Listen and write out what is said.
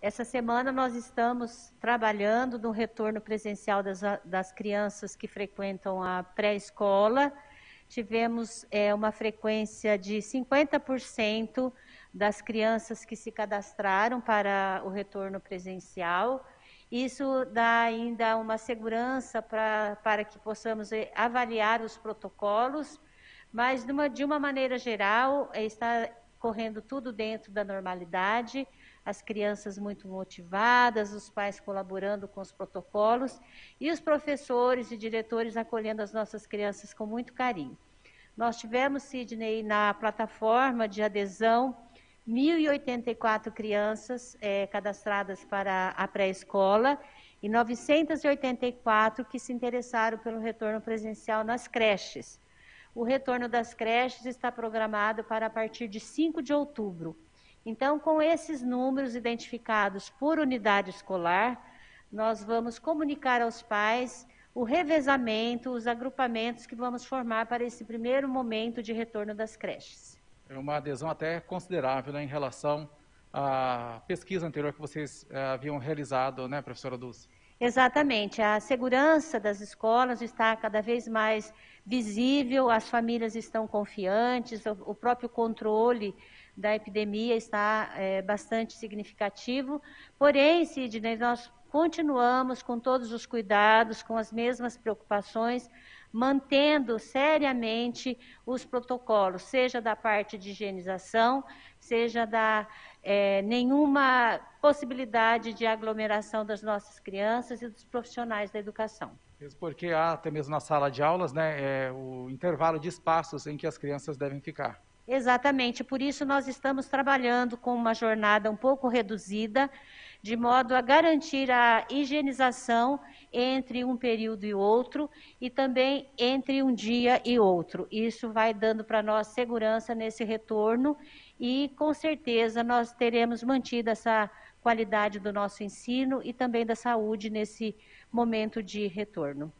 Essa semana nós estamos trabalhando no retorno presencial das, das crianças que frequentam a pré-escola. Tivemos é, uma frequência de 50% das crianças que se cadastraram para o retorno presencial. Isso dá ainda uma segurança pra, para que possamos eh, avaliar os protocolos, mas de uma, de uma maneira geral, eh, está correndo tudo dentro da normalidade, as crianças muito motivadas, os pais colaborando com os protocolos e os professores e diretores acolhendo as nossas crianças com muito carinho. Nós tivemos, Sidney, na plataforma de adesão, 1.084 crianças é, cadastradas para a pré-escola e 984 que se interessaram pelo retorno presencial nas creches. O retorno das creches está programado para a partir de 5 de outubro. Então, com esses números identificados por unidade escolar, nós vamos comunicar aos pais o revezamento, os agrupamentos que vamos formar para esse primeiro momento de retorno das creches. É uma adesão até considerável né, em relação à pesquisa anterior que vocês eh, haviam realizado, né, professora Dulce? Exatamente. A segurança das escolas está cada vez mais visível, as famílias estão confiantes, o, o próprio controle da epidemia está é, bastante significativo. Porém, Sidney, nós continuamos com todos os cuidados, com as mesmas preocupações, mantendo seriamente os protocolos, seja da parte de higienização, seja da é, nenhuma possibilidade de aglomeração das nossas crianças e dos profissionais da educação. Mesmo porque há até mesmo na sala de aulas, né, é, o intervalo de espaços em que as crianças devem ficar. Exatamente, por isso nós estamos trabalhando com uma jornada um pouco reduzida, de modo a garantir a higienização entre um período e outro e também entre um dia e outro. Isso vai dando para nós segurança nesse retorno e, com certeza, nós teremos mantido essa qualidade do nosso ensino e também da saúde nesse momento de retorno.